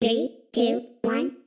Three, two, one.